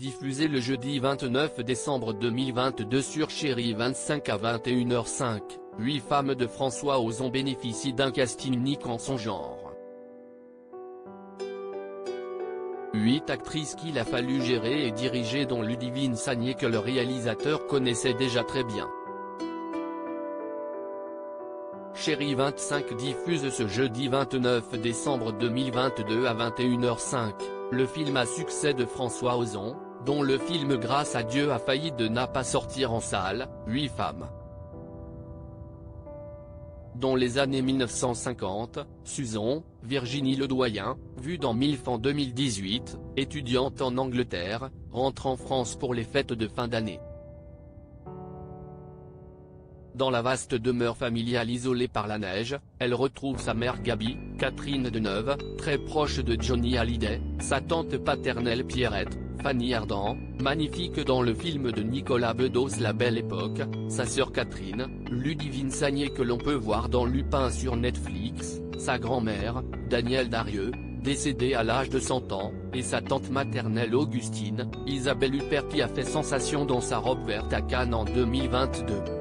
diffusé le jeudi 29 décembre 2022 sur Chérie 25 à 21h05, 8 femmes de François Ozon bénéficient d'un casting unique en son genre. 8 actrices qu'il a fallu gérer et diriger dont Ludivine Sagné que le réalisateur connaissait déjà très bien. Chérie 25 diffuse ce jeudi 29 décembre 2022 à 21h05, le film à succès de François Ozon, dont le film Grâce à Dieu a failli de n'a pas sortir en salle, 8 femmes. Dans les années 1950, Suzon, Virginie Ledoyen, vue dans MILF en 2018, étudiante en Angleterre, rentre en France pour les fêtes de fin d'année. Dans la vaste demeure familiale isolée par la neige, elle retrouve sa mère Gabi, Catherine Deneuve, très proche de Johnny Hallyday, sa tante paternelle Pierrette, Fanny Ardant, magnifique dans le film de Nicolas Bedos La Belle Époque, sa sœur Catherine, Ludivine Sagné que l'on peut voir dans Lupin sur Netflix, sa grand-mère, Danielle Darieux, décédée à l'âge de 100 ans, et sa tante maternelle Augustine, Isabelle Huppert qui a fait sensation dans sa robe verte à Cannes en 2022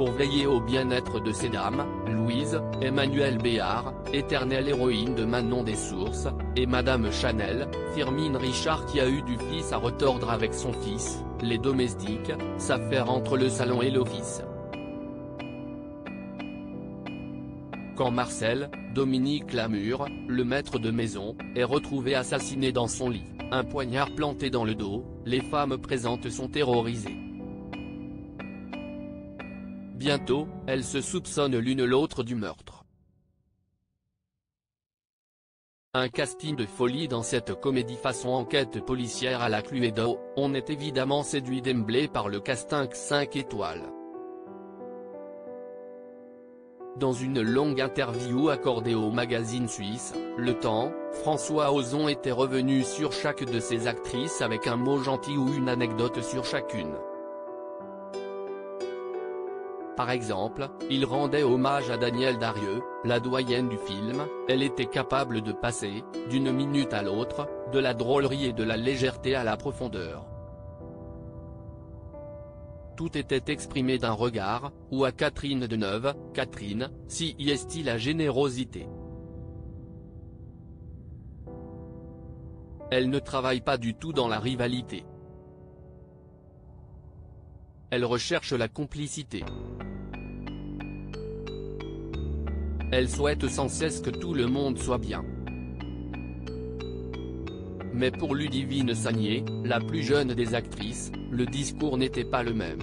pour veiller au bien-être de ces dames, Louise, Emmanuelle Béard, éternelle héroïne de Manon des Sources, et Madame Chanel, Firmine Richard qui a eu du fils à retordre avec son fils, les domestiques, s'affaire entre le salon et l'office. Quand Marcel, Dominique Lamure, le maître de maison, est retrouvé assassiné dans son lit, un poignard planté dans le dos, les femmes présentes sont terrorisées. Bientôt, elles se soupçonnent l'une l'autre du meurtre. Un casting de folie dans cette comédie façon enquête policière à la Cluedo, on est évidemment séduit d'emblée par le casting 5 étoiles. Dans une longue interview accordée au magazine suisse, Le Temps, François Ozon était revenu sur chaque de ses actrices avec un mot gentil ou une anecdote sur chacune. Par exemple, il rendait hommage à Danielle Darieux, la doyenne du film, elle était capable de passer, d'une minute à l'autre, de la drôlerie et de la légèreté à la profondeur. Tout était exprimé d'un regard, ou à Catherine Deneuve, Catherine, si y est-il la générosité? Elle ne travaille pas du tout dans la rivalité. Elle recherche la complicité. Elle souhaite sans cesse que tout le monde soit bien. Mais pour Ludivine Sagné, la plus jeune des actrices, le discours n'était pas le même.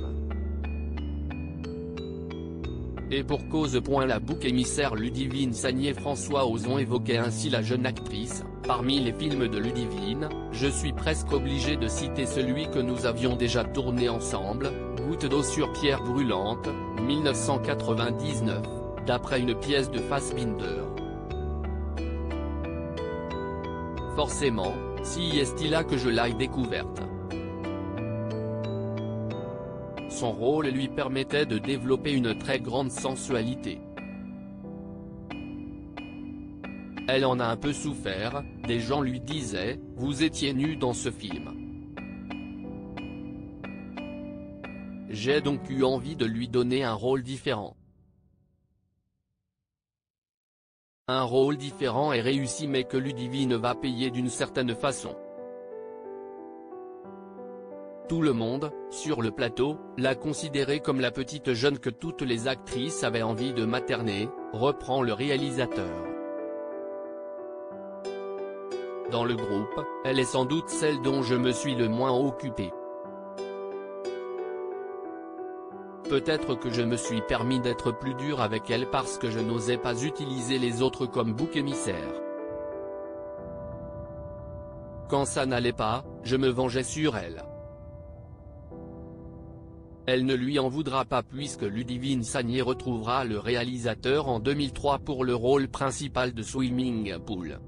Et pour cause. Point la bouc émissaire Ludivine Sagné François Ozon évoquait ainsi la jeune actrice, parmi les films de Ludivine, je suis presque obligé de citer celui que nous avions déjà tourné ensemble, Goutte d'eau sur pierre brûlante, 1999 d'après une pièce de Fassbinder. Forcément, si est-il là que je l'aille découverte. Son rôle lui permettait de développer une très grande sensualité. Elle en a un peu souffert, des gens lui disaient, vous étiez nu dans ce film. J'ai donc eu envie de lui donner un rôle différent. Un rôle différent et réussi mais que Ludivine va payer d'une certaine façon. Tout le monde, sur le plateau, l'a considérée comme la petite jeune que toutes les actrices avaient envie de materner, reprend le réalisateur. Dans le groupe, elle est sans doute celle dont je me suis le moins occupé. Peut-être que je me suis permis d'être plus dur avec elle parce que je n'osais pas utiliser les autres comme bouc émissaire. Quand ça n'allait pas, je me vengeais sur elle. Elle ne lui en voudra pas puisque Ludivine Sagné retrouvera le réalisateur en 2003 pour le rôle principal de Swimming Pool.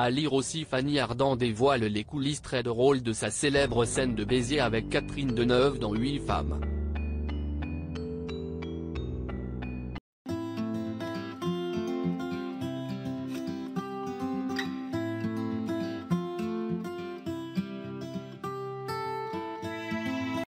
À lire aussi Fanny Ardant dévoile les coulisses très drôles de sa célèbre scène de baiser avec Catherine Deneuve dans Huit femmes.